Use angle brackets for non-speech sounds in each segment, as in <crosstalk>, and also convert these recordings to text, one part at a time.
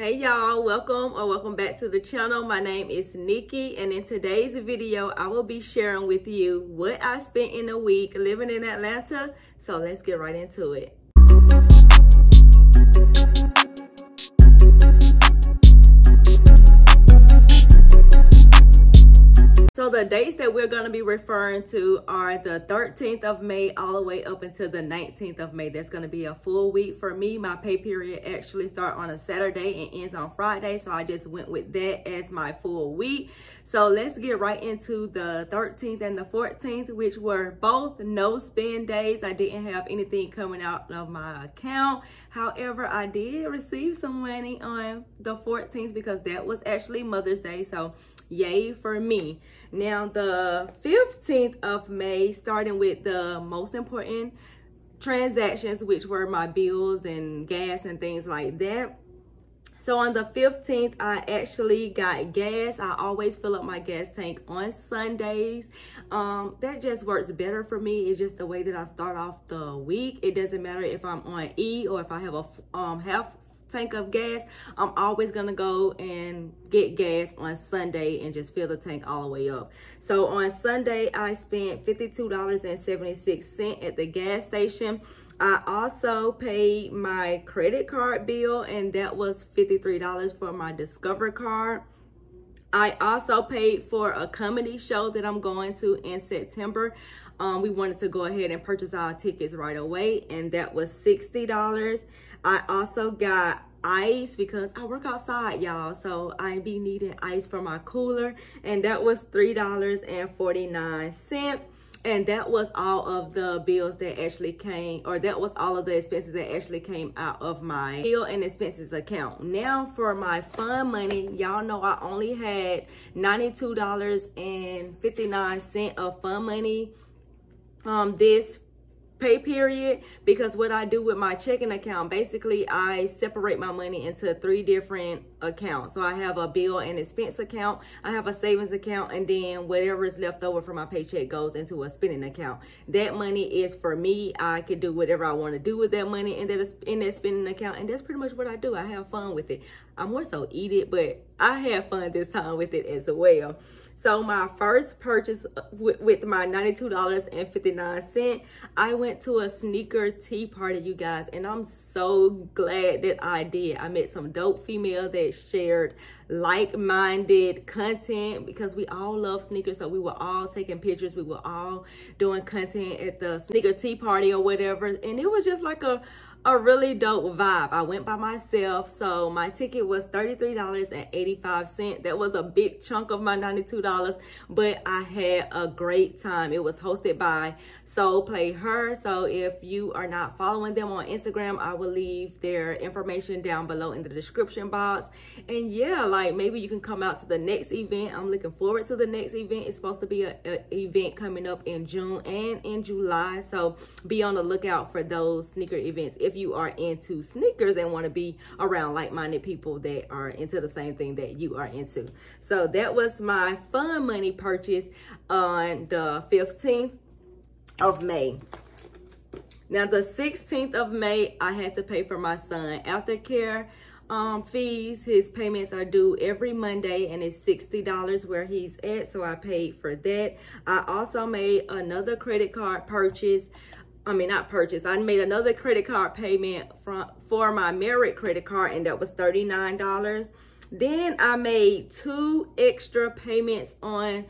Hey y'all, welcome or welcome back to the channel. My name is Nikki and in today's video, I will be sharing with you what I spent in a week living in Atlanta. So let's get right into it. So the dates that we're going to be referring to are the 13th of May all the way up until the 19th of May. That's going to be a full week for me. My pay period actually start on a Saturday and ends on Friday. So I just went with that as my full week. So let's get right into the 13th and the 14th, which were both no spend days. I didn't have anything coming out of my account. However, I did receive some money on the 14th because that was actually Mother's Day. So yay for me. Now the 15th of May, starting with the most important transactions, which were my bills and gas and things like that. So on the 15th, I actually got gas. I always fill up my gas tank on Sundays. Um, that just works better for me. It's just the way that I start off the week. It doesn't matter if I'm on E or if I have a um, half tank of gas, I'm always gonna go and get gas on Sunday and just fill the tank all the way up. So on Sunday, I spent $52.76 at the gas station. I also paid my credit card bill and that was $53 for my Discover card. I also paid for a comedy show that I'm going to in September. Um, we wanted to go ahead and purchase our tickets right away and that was $60. I also got ice because I work outside, y'all. So I be needing ice for my cooler. And that was $3.49. And that was all of the bills that actually came, or that was all of the expenses that actually came out of my bill and expenses account. Now for my fun money, y'all know I only had $92.59 of fun money um, this pay period because what I do with my checking account, basically I separate my money into three different accounts. So I have a bill and expense account, I have a savings account, and then whatever is left over from my paycheck goes into a spending account. That money is for me. I can do whatever I want to do with that money in that, in that spending account. And that's pretty much what I do. I have fun with it. I more so eat it, but I have fun this time with it as well. So my first purchase uh, with, with my $92.59, I went to a sneaker tea party, you guys, and I'm so glad that I did. I met some dope female that shared like-minded content because we all love sneakers. So we were all taking pictures. We were all doing content at the sneaker tea party or whatever. And it was just like a a really dope vibe. I went by myself, so my ticket was $33.85. That was a big chunk of my $92, but I had a great time. It was hosted by Soul Play Her. So if you are not following them on Instagram, I will leave their information down below in the description box. And yeah, like maybe you can come out to the next event. I'm looking forward to the next event. It's supposed to be an event coming up in June and in July. So be on the lookout for those sneaker events if you are into sneakers and want to be around like-minded people that are into the same thing that you are into. So that was my fun money purchase on the 15th of May. Now, the 16th of May, I had to pay for my son aftercare um, fees. His payments are due every Monday and it's $60 where he's at. So I paid for that. I also made another credit card purchase. I mean, not purchase. I made another credit card payment from, for my Merrick credit card and that was $39. Then I made two extra payments on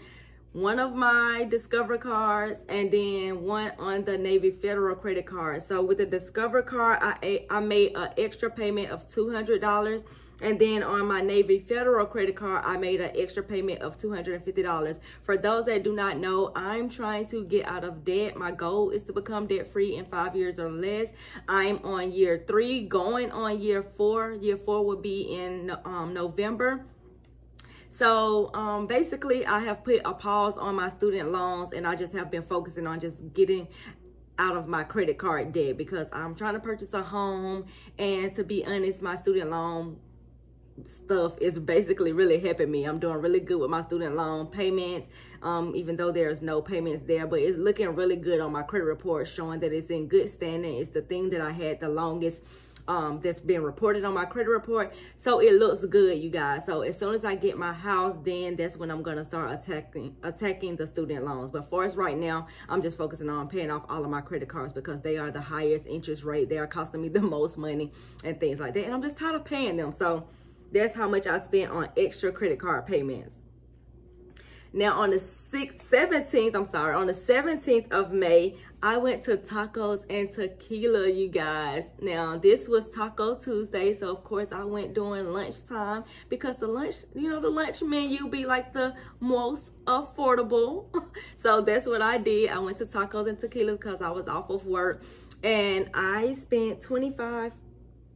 one of my Discover cards and then one on the Navy Federal credit card. So with the Discover card, I, I made an extra payment of $200. And then on my Navy Federal credit card, I made an extra payment of $250. For those that do not know, I'm trying to get out of debt. My goal is to become debt free in five years or less. I'm on year three, going on year four. Year four will be in um, November. So um, basically, I have put a pause on my student loans and I just have been focusing on just getting out of my credit card debt because I'm trying to purchase a home. And to be honest, my student loan stuff is basically really helping me. I'm doing really good with my student loan payments, um, even though there's no payments there, but it's looking really good on my credit report showing that it's in good standing. It's the thing that I had the longest um, that's been reported on my credit report. So it looks good, you guys. So as soon as I get my house, then that's when I'm gonna start attacking attacking the student loans. But for us right now, I'm just focusing on paying off all of my credit cards because they are the highest interest rate. They are costing me <laughs> the most money and things like that. And I'm just tired of paying them. So that's how much I spent on extra credit card payments. Now on the 6th, 17th, I'm sorry, on the 17th of May, I went to tacos and tequila, you guys. Now, this was Taco Tuesday, so of course I went during lunchtime because the lunch, you know, the lunch menu be like the most affordable. <laughs> so that's what I did. I went to tacos and tequila because I was off of work and I spent 25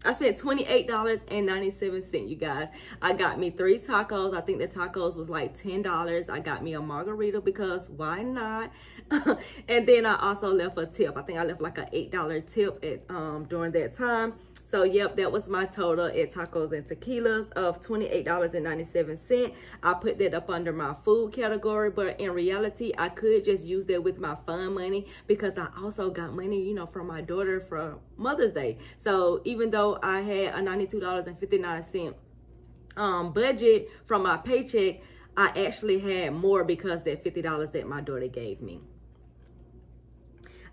I spent $28.97, you guys. I got me three tacos. I think the tacos was like $10. I got me a margarita because why not? <laughs> and then I also left a tip. I think I left like an $8 tip at um during that time. So, yep, that was my total at Tacos and Tequilas of $28.97. I put that up under my food category, but in reality, I could just use that with my fun money because I also got money, you know, from my daughter for Mother's Day. So, even though I had a $92.59 um, budget from my paycheck, I actually had more because that $50 that my daughter gave me.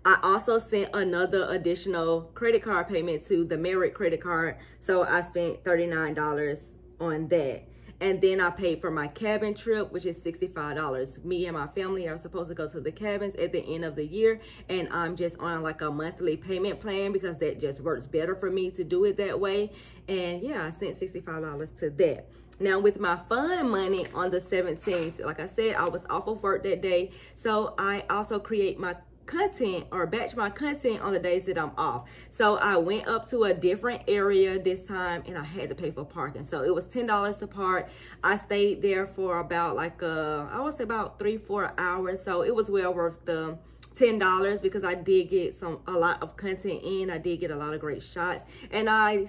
I also sent another additional credit card payment to the Merrick credit card. So I spent $39 on that. And then I paid for my cabin trip, which is $65. Me and my family are supposed to go to the cabins at the end of the year. And I'm just on like a monthly payment plan because that just works better for me to do it that way. And yeah, I sent $65 to that. Now with my fun money on the 17th, like I said, I was off of work that day. So I also create my content or batch my content on the days that I'm off. So I went up to a different area this time and I had to pay for parking. So it was $10 to park. I stayed there for about like, uh, I would say about three, four hours. So it was well worth the $10 because I did get some, a lot of content in. I did get a lot of great shots and I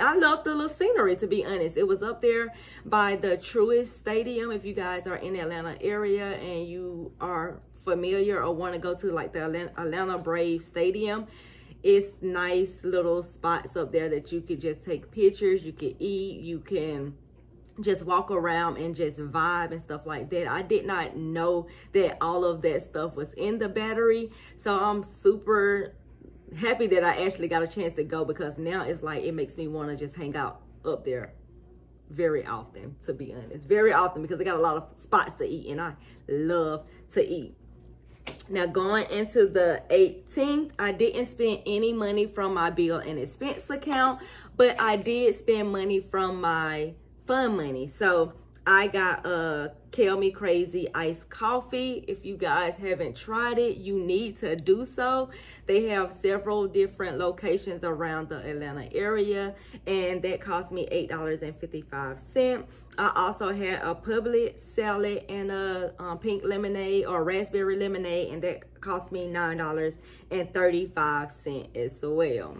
I loved the little scenery, to be honest. It was up there by the Truist Stadium. If you guys are in the Atlanta area and you are familiar or want to go to like the Atlanta Braves Stadium, it's nice little spots up there that you could just take pictures, you can eat, you can just walk around and just vibe and stuff like that. I did not know that all of that stuff was in the battery. So I'm super happy that I actually got a chance to go because now it's like it makes me want to just hang out up there very often, to be honest. Very often because I got a lot of spots to eat and I love to eat. Now going into the 18th, I didn't spend any money from my bill and expense account, but I did spend money from my fun money. So I got a Kale Me Crazy iced coffee. If you guys haven't tried it, you need to do so. They have several different locations around the Atlanta area, and that cost me $8.55. I also had a Publix salad and a um, pink lemonade or raspberry lemonade, and that cost me $9.35 as well.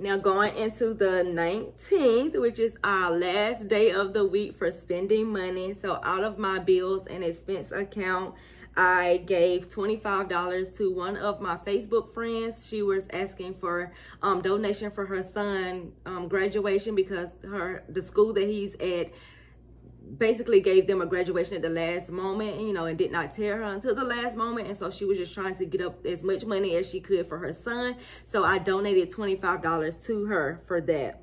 Now going into the 19th, which is our last day of the week for spending money. So out of my bills and expense account, I gave $25 to one of my Facebook friends. She was asking for um, donation for her son um, graduation because her the school that he's at basically gave them a graduation at the last moment, you know, and did not tell her until the last moment. And so she was just trying to get up as much money as she could for her son. So I donated $25 to her for that.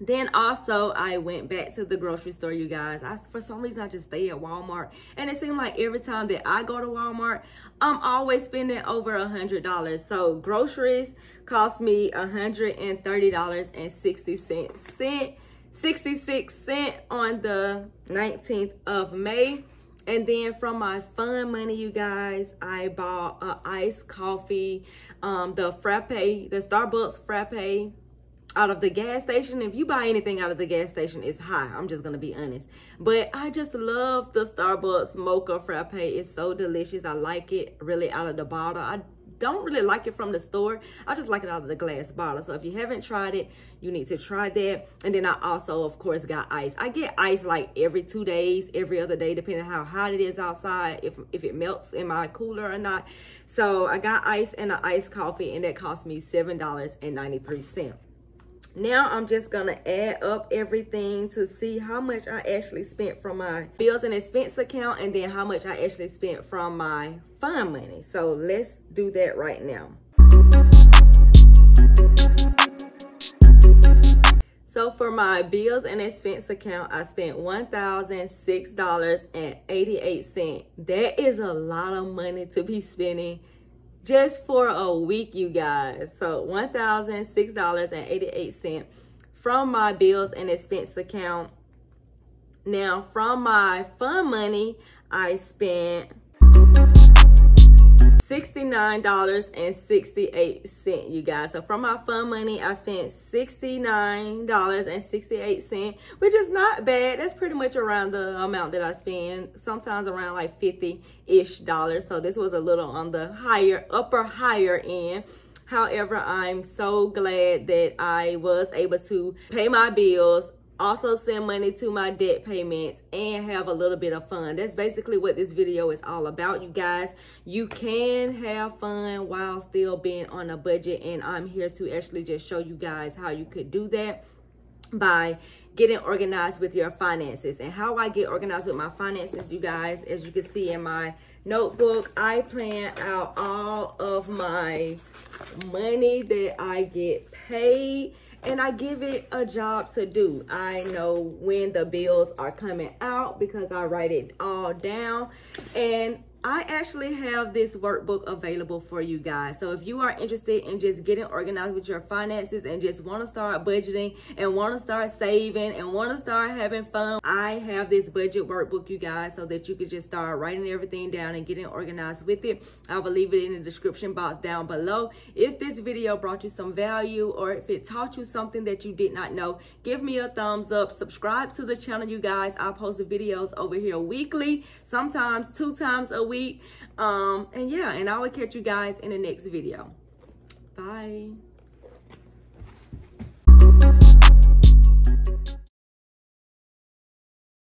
Then also I went back to the grocery store, you guys. I, for some reason, I just stay at Walmart. And it seemed like every time that I go to Walmart, I'm always spending over a $100. So groceries cost me a $130.60. 66 cent on the 19th of May. And then from my fun money, you guys, I bought a iced coffee, um, the frappe, the Starbucks frappe out of the gas station. If you buy anything out of the gas station, it's high. I'm just going to be honest. But I just love the Starbucks mocha frappe. It's so delicious. I like it really out of the bottle. I don't really like it from the store. I just like it out of the glass bottle. So if you haven't tried it, you need to try that. And then I also, of course, got ice. I get ice like every two days, every other day, depending how hot it is outside, if, if it melts in my cooler or not. So I got ice and an iced coffee and that cost me $7.93. Now I'm just gonna add up everything to see how much I actually spent from my bills and expense account and then how much I actually spent from my fund money. So let's do that right now. So for my bills and expense account, I spent $1,006.88. That is a lot of money to be spending just for a week, you guys. So $1,006.88 from my bills and expense account. Now, from my fun money, I spent $69.68, you guys. So from my fun money, I spent $69.68, which is not bad. That's pretty much around the amount that I spend, sometimes around like 50-ish dollars. So this was a little on the higher, upper higher end. However, I'm so glad that I was able to pay my bills, also send money to my debt payments and have a little bit of fun. That's basically what this video is all about you guys. You can have fun while still being on a budget and i'm here to actually just show you guys how you could do that by getting organized with your finances. And how i get organized with my finances you guys as you can see in my notebook i plan out all of my money that i get paid and I give it a job to do. I know when the bills are coming out because I write it all down. And I actually have this workbook available for you guys. So if you are interested in just getting organized with your finances and just want to start budgeting and want to start saving and want to start having fun, I have this budget workbook, you guys, so that you can just start writing everything down and getting organized with it. I will leave it in the description box down below. If this video brought you some value or if it taught you something that you did not know, give me a thumbs up. Subscribe to the channel, you guys. I post videos over here weekly, sometimes two times a week week. Um, and yeah, and I will catch you guys in the next video. Bye.